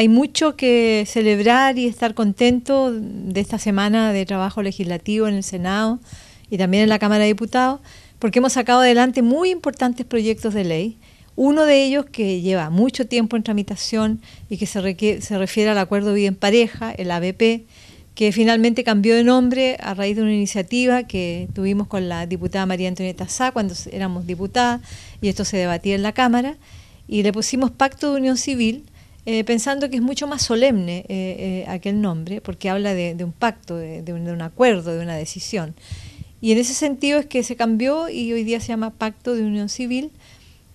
hay mucho que celebrar y estar contento de esta semana de trabajo legislativo en el Senado y también en la Cámara de Diputados, porque hemos sacado adelante muy importantes proyectos de ley. Uno de ellos que lleva mucho tiempo en tramitación y que se, se refiere al acuerdo vida en pareja, el ABP, que finalmente cambió de nombre a raíz de una iniciativa que tuvimos con la diputada María Antonieta Sá cuando éramos diputadas y esto se debatía en la Cámara y le pusimos Pacto de Unión Civil eh, pensando que es mucho más solemne eh, eh, aquel nombre porque habla de, un pacto, de, un, acuerdo, de una decisión. Y en ese sentido es que se cambió y hoy día se llama Pacto de Unión Civil,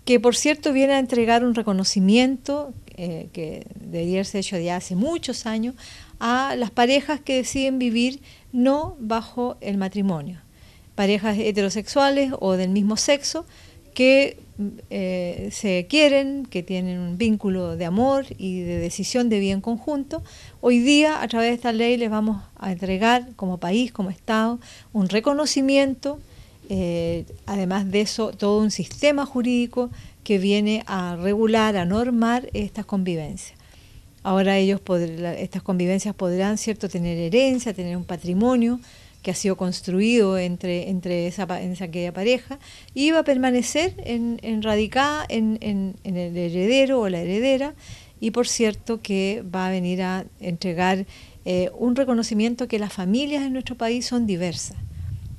que por cierto viene a entregar un reconocimiento que debería ser hecho ya hace muchos años a las parejas que deciden vivir no bajo el matrimonio, parejas heterosexuales o del mismo sexo que eh, se quieren, que tienen un vínculo de amor y de decisión de bien conjunto, hoy día a través de esta ley les vamos a entregar como país, como Estado, un reconocimiento, eh, además de eso todo un sistema jurídico que viene a regular, a normar estas convivencias. Ahora ellos, estas convivencias podrán, ¿cierto?, tener herencia, tener un patrimonio que ha sido construido entre, entre esa, aquella pareja va a permanecer en, en radicada en, en, el heredero o la heredera y por cierto que va a venir a entregar eh, un reconocimiento que las familias en nuestro país son diversas.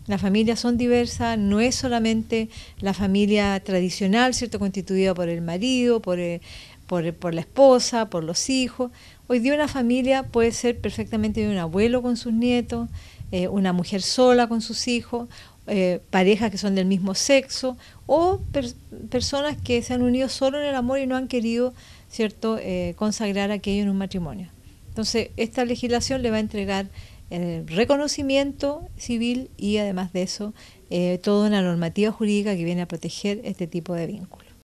Las familias son diversas, no es solamente la familia tradicional, ¿cierto? constituida por el marido, por, eh, por, la esposa, por los hijos. Hoy día una familia puede ser perfectamente un abuelo con sus nietos, eh, una mujer sola con sus hijos, eh, parejas que son del mismo sexo o personas que se han unido solo en el amor y no han querido cierto eh, consagrar aquello en un matrimonio. Entonces, esta legislación le va a entregar reconocimiento civil y además de eso, toda una normativa jurídica que viene a proteger este tipo de vínculos.